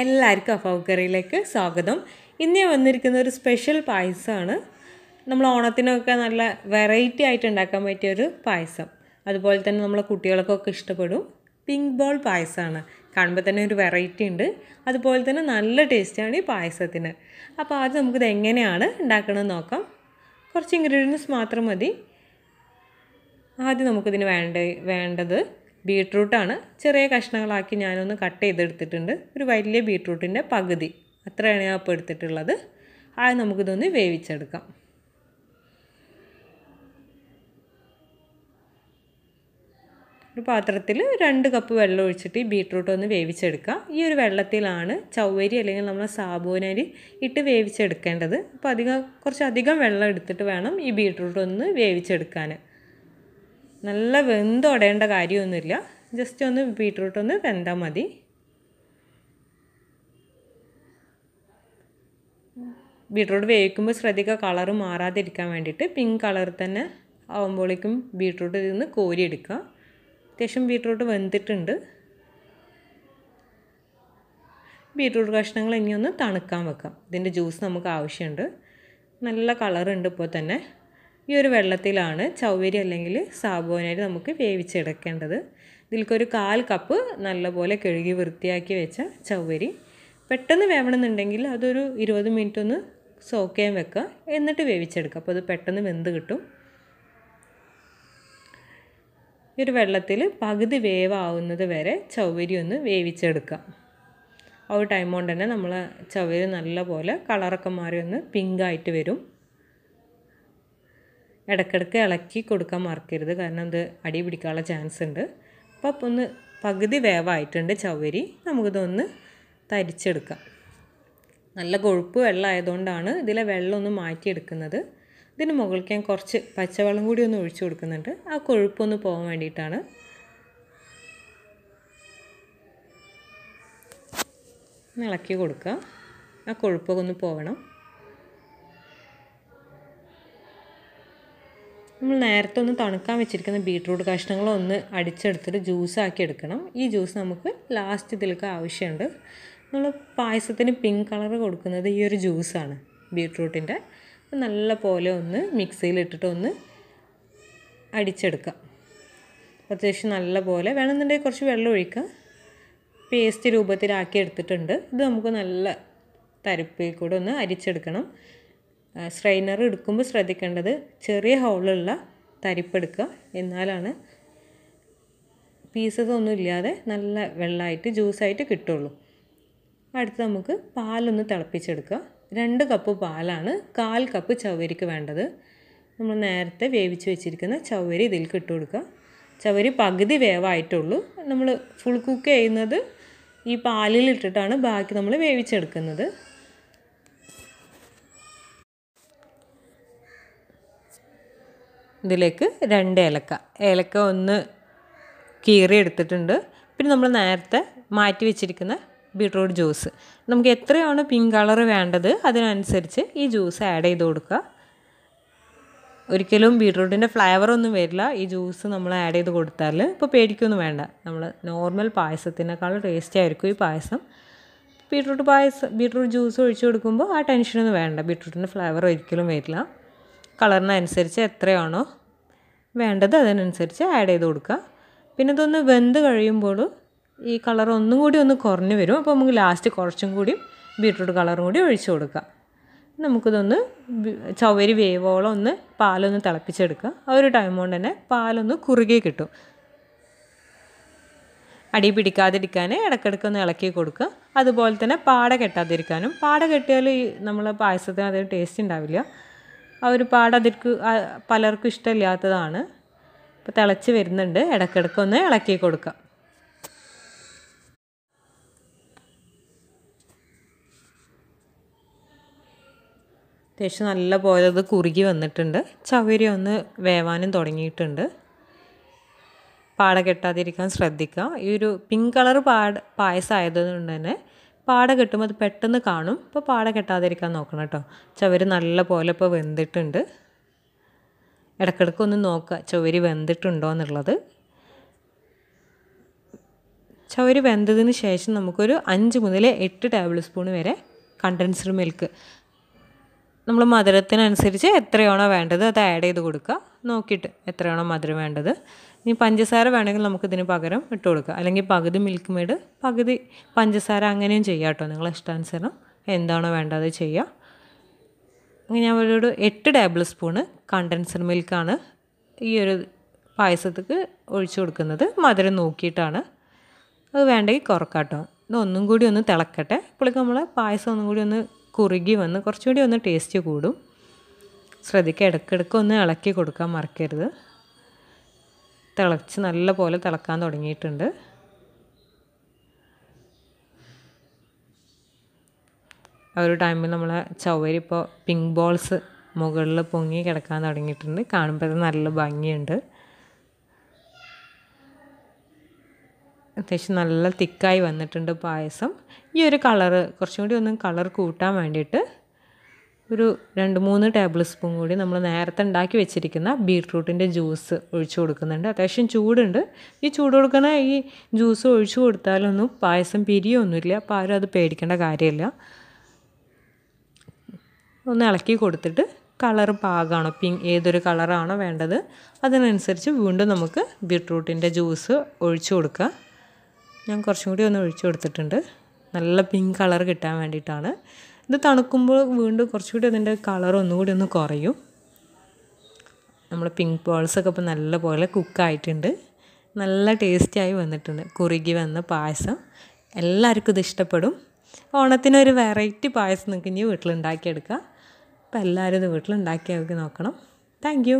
എല്ലാവർക്കും അഫാവ് കറിയിലേക്ക് സ്വാഗതം. ഇന്ന് ഞാൻ വന്നിരിക്കുന്ന ഒരു സ്പെഷ്യൽ പായസമാണ്. നമ്മൾ ഓണത്തിനൊക്കെ നല്ല വെറൈറ്റി ആയിട്ട് ഉണ്ടാക്കാൻ പറ്റിയ ഒരു പായസം. അതുപോലെ തന്നെ നമ്മളെ കുട്ടികൾക്കൊക്കെ ഇഷ്ടപ്പെടും. പിങ്ക് ബോൾ പായസമാണ്. കാണുമ്പോൾ തന്നെ ഒരു വെറൈറ്റി ഉണ്ട്. അതുപോലെ തന്നെ നല്ല ടേസ്റ്റാണ് ഈ പായസത്തിന്. അപ്പോൾ ആദ്യം നമുക്കിത് എങ്ങനെയാണ് ഉണ്ടാക്കണമെന്ന് നോക്കാം. കുറച്ച് ഇൻഗ്രീഡിയൻസ് മാത്രം മതി. ആദ്യം നമുക്കിതിന് വേണ്ട വേണ്ടത് ബീട്രൂട്ടാണ് ചെറിയ കഷ്ണങ്ങളാക്കി ഞാനൊന്ന് കട്ട് ചെയ്തെടുത്തിട്ടുണ്ട്. ഒരു വലിയ ബീട്രൂട്ടിന്റെ പകുതി. അത്രയാണ് ഞാൻ ഇപ്പോൾ എടുത്തിട്ടുള്ളത്. അത് നമുക്കിതൊന്ന് വേവിച്ചെടുക്കാം. ഒരു പാത്രത്തിൽ രണ്ട് കപ്പ് വെള്ളം ഒഴിച്ചിട്ട് ഈ ബീട്രൂട്ട് ഒന്ന് വേവിച്ചെടുക്കാം ഈ ഒരു വെള്ളത്തിലാണ് ചവ്വരി അല്ലെങ്കിൽ നമ്മൾ സാബൂനരി ഇട്ട് വേവിച്ചെടുക്കേണ്ടത്. അപ്പോൾ അധികം കുറച്ചധികം വെള്ളം എടുത്തിട്ട് വേണം ഈ ബീട്രൂട്ട് ഒന്ന് വേവിച്ചെടുക്കാൻ. നല്ല വെന്തുടയേണ്ട കാര്യമൊന്നുമില്ല. ജസ്റ്റ് ഒന്ന് ബീട്രൂട്ട് ഒന്ന് വെന്താൽ മതി. ബീട്രൂട്ട് വേവിക്കുമ്പോൾ ശ്രദ്ധിക്കുക കളറ് മാറാതിരിക്കാൻ വേണ്ടിയിട്ട് പിങ്ക് കളർ തന്നെ ആകുമ്പോഴേക്കും ബീട്രൂട്ട് ഇതിൽ നിന്ന് കോരിയെടുക്കുക. അത്യാവശ്യം ബീട്രൂട്ട് വെന്തിട്ടുണ്ട്. ബീട്രൂട്ട് കഷ്ണങ്ങൾ ഇനി ഒന്ന് തണുക്കാൻ വെക്കാം. ഇതിന്റെ ജ്യൂസ് നമുക്ക് ആവശ്യമുണ്ട്. നല്ല കളറുണ്ട് ഇപ്പോൾ തന്നെ. ഈ ഒരു വെള്ളത്തിലാണ് ചൗവരി അല്ലെങ്കിൽ സാബുവനായിട്ട് നമുക്ക് വേവിച്ചെടുക്കേണ്ടത്. ഇതിൽക്കൊരു കാൽ കപ്പ് നല്ലപോലെ കഴുകി വൃത്തിയാക്കി വെച്ച ചൗവരി പെട്ടെന്ന് വേവണമെന്നുണ്ടെങ്കിൽ അതൊരു ഇരുപത് മിനിറ്റ് ഒന്ന് സോക്ക് ചെയ്യാൻ വെക്കുക. എന്നിട്ട് വേവിച്ചെടുക്കുക. അപ്പോൾ അത് പെട്ടെന്ന് വെന്ത് കിട്ടും. ഈ ഒരു വെള്ളത്തിൽ പകുതി വേവാവുന്നത് വരെ ചൗവരി ഒന്ന് വേവിച്ചെടുക്കുക. ആ ഒരു ടൈം കൊണ്ട് തന്നെ നമ്മൾ ചവരി നല്ലപോലെ കളറൊക്കെ മാറി ഒന്ന് പിങ്കായിട്ട് വരും. ഇടയ്ക്കിടയ്ക്ക് ഇളക്കി കൊടുക്കാൻ മറക്കരുത്. കാരണം അത് അടി പിടിക്കാനുള്ള ചാൻസ് ഉണ്ട്. അപ്പോൾ അപ്പോൾ ഒന്ന് പകുതി വേവായിട്ടുണ്ട് ചവരി നമുക്കിതൊന്ന് തരിച്ചെടുക്കാം. നല്ല കൊഴുപ്പ് വെള്ളമായതുകൊണ്ടാണ് ഇതിലെ വെള്ളം ഒന്ന് മാറ്റിയെടുക്കുന്നത്. ഇതിന് മുകളിലേക്ക് ഞാൻ കുറച്ച് പച്ചവെള്ളം കൂടി ഒന്ന് ഒഴിച്ചു കൊടുക്കുന്നുണ്ട്. ആ കൊഴുപ്പൊന്ന് പോകാൻ വേണ്ടിയിട്ടാണ്. ഇളക്കി കൊടുക്കുക ആ കൊഴുപ്പൊക്കെ ഒന്ന് പോകണം നമ്മൾ നേരത്തെ ഒന്ന് തണുക്കാൻ വെച്ചിരിക്കുന്ന ബീട്രൂട്ട് കഷ്ണങ്ങളൊന്ന് അടിച്ചെടുത്തിട്ട് ജ്യൂസാക്കി എടുക്കണം. ഈ ജ്യൂസ് നമുക്ക് ലാസ്റ്റ് ഇതിലേക്ക് ആവശ്യമുണ്ട്. നമ്മൾ പായസത്തിന് പിങ്ക് കളർ കൊടുക്കുന്നത് ഈ ഒരു ജ്യൂസാണ് ബീട്രൂട്ടിന്റെ. നല്ല പോലെ ഒന്ന് ഒന്ന് അടിച്ചെടുക്കാം അത്യാവശ്യം നല്ല പോലെ വേണമെന്നുണ്ടെങ്കിൽ കുറച്ച് വെള്ളം ഒഴിക്കുക. പേസ്റ്റ് രൂപത്തിലാക്കി എടുത്തിട്ടുണ്ട്. ഇത് നമുക്ക് നല്ല തരിപ്പിൽ കൂടെ ഒന്ന് അരിച്ചെടുക്കണം. സ്ട്രെയിനർ എടുക്കുമ്പോൾ ശ്രദ്ധിക്കേണ്ടത് ചെറിയ ഹോളുള്ള തരിപ്പെടുക്കുക എന്നാലാണ് പീസസ് ഒന്നും ഇല്ലാതെ നല്ല വെള്ളമായിട്ട് ജ്യൂസായിട്ട് കിട്ടുള്ളൂ. അടുത്ത് നമുക്ക് പാലൊന്ന് തിളപ്പിച്ചെടുക്കുക. രണ്ട് കപ്പ് പാലാണ് കാൽ കപ്പ് ചവരിക്ക് വേണ്ടത്. നമ്മൾ നേരത്തെ വേവിച്ച് വെച്ചിരിക്കുന്ന ചവരി ഇതിൽ ഇട്ട് കൊടുക്കുക. ചവരി പകുതി വേവായിട്ടുള്ളൂ. നമ്മൾ ഫുൾ കുക്ക് ചെയ്യുന്നത് ഈ പാലിൽ ഇട്ടിട്ടാണ് ബാക്കി നമ്മൾ വേവിച്ചെടുക്കുന്നത്. ഇതിലേക്ക് രണ്ട് ഏലക്ക. ഏലക്ക ഒന്ന് കീറി എടുത്തിട്ടുണ്ട്. പിന്നെ നമ്മൾ നേരത്തെ മാറ്റി വെച്ചിരിക്കുന്ന ബീട്രൂട്ട് ജ്യൂസ്. നമുക്ക് എത്രയാണ് പിങ്ക് കളർ വേണ്ടത് അതിനനുസരിച്ച് ഈ ജ്യൂസ് ആഡ് ചെയ്ത് കൊടുക്കുക. ഒരിക്കലും ബീട്രൂട്ടിന്റെ ഫ്ലേവർ ഒന്നും വരില്ല. ഈ ജ്യൂസ് നമ്മൾ ആഡ് ചെയ്ത് കൊടുത്താൽ ഇപ്പോൾ പേടിക്കൊന്നും വേണ്ട. നമ്മൾ നോർമൽ പായസത്തിനേക്കാൾ ടേസ്റ്റി ആയിരിക്കും ഈ payasam. Beetroot payasam beetroot juice ഒഴിച്ചു കൊടുക്കുമ്പോൾ ആ ടെൻഷനൊന്നും വേണ്ട. ബീട്രൂട്ടിന്റെ ഫ്ലേവർ ഒരിക്കലും വരില്ല. കളറിനനുസരിച്ച് എത്രയാണോ വേണ്ടത് അതിനനുസരിച്ച് ആഡ് ചെയ്ത് കൊടുക്കുക. പിന്നെ ഇതൊന്ന് വെന്ത് കഴിയുമ്പോൾ ഈ കളർ ഒന്നും കൂടി ഒന്ന് കുറഞ്ഞു വരും. അപ്പോൾ നമുക്ക് ലാസ്റ്റ് കുറച്ചും കൂടി ബീട്രൂട്ട് കളറും കൂടി ഒഴിച്ചു കൊടുക്കുക. നമുക്കിതൊന്ന് ചവരി വേവോളം ഒന്ന് പാലൊന്ന് തിളപ്പിച്ചെടുക്കുക. ആ ഒരു ടൈം കൊണ്ട് തന്നെ പാലൊന്ന് കുറുകെ കിട്ടും. അടി പിടിക്കാതിരിക്കാൻ ഇടയ്ക്കിടയ്ക്ക് ഒന്ന് ഇളക്കി കൊടുക്കുക. അതുപോലെ തന്നെ പാട കെട്ടാതിരിക്കാനും പാട കെട്ടിയാൽ നമ്മൾ പായസത്തിന് അതൊരു ടേസ്റ്റ് ഉണ്ടാവില്ല. ആ ഒരു പാട അതിർക്ക് പലർക്കും ഇഷ്ടമില്ലാത്തതാണ്. ഇപ്പോൾ തിളച്ച് വരുന്നുണ്ട്. ഇടയ്ക്കിടയ്ക്ക് ഒന്ന് ഇളക്കി കൊടുക്കാം. അത്യാവശ്യം നല്ല പോലെ അത് കുറുകി വന്നിട്ടുണ്ട്. ചവരി ഒന്ന് വേവാനും തുടങ്ങിയിട്ടുണ്ട്. പാട കെട്ടാതിരിക്കാൻ ശ്രദ്ധിക്കുക ഈ ഒരു പിങ്ക് കളർ പാട് പായസം ആയതുകൊണ്ട് തന്നെ പാട കെട്ടുമ്പോൾ അത് പെട്ടെന്ന് കാണും. ഇപ്പോൾ പാട കെട്ടാതിരിക്കാൻ നോക്കണം കേട്ടോ. ചവര് നല്ല പോലെ ഇപ്പോൾ വെന്തിട്ടുണ്ട്. ഇടയ്ക്കിടയ്ക്ക് ഒന്ന് നോക്കുക ചവരി വെന്തിട്ടുണ്ടോ എന്നുള്ളത്. ചവരി വെന്തതിന് ശേഷം നമുക്കൊരു അഞ്ച് മുതൽ എട്ട് ടേബിൾ സ്പൂൺ വരെ കണ്ടൻസ്ഡ് മിൽക്ക് നമ്മൾ മധുരത്തിനനുസരിച്ച് എത്രയാണോ വേണ്ടത് അത് ആഡ് ചെയ്ത് കൊടുക്കുക. നോക്കിയിട്ട് എത്രയാണോ മധുരം വേണ്ടത്. ഇനി പഞ്ചസാര വേണമെങ്കിൽ നമുക്കിതിന് പകരം ഇട്ട് കൊടുക്കുക അല്ലെങ്കിൽ പകുതി മിൽക്ക് മെയ്ഡ് പകുതി പഞ്ചസാര അങ്ങനെയും ചെയ്യാം കേട്ടോ. നിങ്ങളെ ഇഷ്ടാനുസരണം എന്താണോ വേണ്ടത് ചെയ്യുക. ഇനി ഞാൻ ഒരു എട്ട് ടേബിൾ സ്പൂണ് കണ്ടൻസർ മിൽക്കാണ് ഈ ഒരു പായസത്തേക്ക് ഒഴിച്ചു കൊടുക്കുന്നത്. മധുരം നോക്കിയിട്ടാണ്. അത് വേണ്ടെങ്കിൽ കുറക്കാം കേട്ടോ. ഇതൊന്നും കൂടി ഒന്ന് തിളക്കട്ടെ. ഇപ്പോഴേക്ക് നമ്മൾ പായസം ഒന്നും കൂടി ഒന്ന് കുറുകി വന്ന് കുറച്ചുകൂടി ഒന്ന് ടേസ്റ്റ് കൂടും. ശ്രദ്ധിക്കുക ഇടയ്ക്കിടയ്ക്ക് ഒന്ന് ഇളക്കി കൊടുക്കാൻ മറക്കരുത്. തിളച്ച് നല്ല പോലെ തിളക്കാൻ തുടങ്ങിയിട്ടുണ്ട്. ആ ഒരു ടൈമിൽ നമ്മൾ ചവരി ഇപ്പോൾ പിങ്ക് ബോൾസ് മുകളിൽ പൊങ്ങി കിടക്കാൻ തുടങ്ങിയിട്ടുണ്ട്. കാണുമ്പോൾ നല്ല ഭംഗിയുണ്ട്. അത്യാവശ്യം നല്ല തിക്കായി വന്നിട്ടുണ്ട് പായസം. ഈ ഒരു കളറ് കുറച്ചും കൂടി ഒന്ന് കളർ കൂട്ടാൻ വേണ്ടിയിട്ട് ഒരു രണ്ട് മൂന്ന് ടേബിൾ സ്പൂൺ കൂടി നമ്മൾ നേരത്തെ ഉണ്ടാക്കി വെച്ചിരിക്കുന്ന ബീട്രൂട്ടിന്റെ ജ്യൂസ് ഒഴിച്ചു കൊടുക്കുന്നുണ്ട്. അത്യാവശ്യം ചൂടുണ്ട്. ഈ ചൂട് കൊടുക്കുന്ന ഈ ജ്യൂസ് ഒഴിച്ചു കൊടുത്താലൊന്നും പായസം പിരിയൊന്നുമില്ല. അപ്പോൾ ആരും അത് പേടിക്കേണ്ട കാര്യമില്ല. ഒന്ന് ഇളക്കി കൊടുത്തിട്ട് കളർ പാകാണോ പിങ്ക് ഏതൊരു കളറാണോ വേണ്ടത് അതിനനുസരിച്ച് വീണ്ടും നമുക്ക് ബീട്രൂട്ടിന്റെ ജ്യൂസ് ഒഴിച്ചു കൊടുക്കുക ഞാൻ കുറച്ചും കൂടി ഒന്ന് ഒഴിച്ചു കൊടുത്തിട്ടുണ്ട്. നല്ല പിങ്ക് കളർ കിട്ടാൻ വേണ്ടിയിട്ടാണ്. ഇത് തണുക്കുമ്പോൾ വീണ്ടും കുറച്ചുകൂടി അതിന്റെ കളർ ഒന്നുകൂടി ഒന്ന് കുറയും. നമ്മൾ പിങ്ക് ബോൾസൊക്കെ ഇപ്പോൾ നല്ല പോലെ കുക്കായിട്ടുണ്ട് നല്ല ടേസ്റ്റിയായി വന്നിട്ടുണ്ട്. കുറുകി വന്ന പായസം. എല്ലാവർക്കും ഇത് ഇഷ്ടപ്പെടും. ഓണത്തിനൊരു വെറൈറ്റി പായസം നിങ്ങൾക്ക് ഇനി വീട്ടിലുണ്ടാക്കിയെടുക്കാം. അപ്പോൾ എല്ലാവരും ഇത് വീട്ടിലുണ്ടാക്കി നോക്കണം. താങ്ക്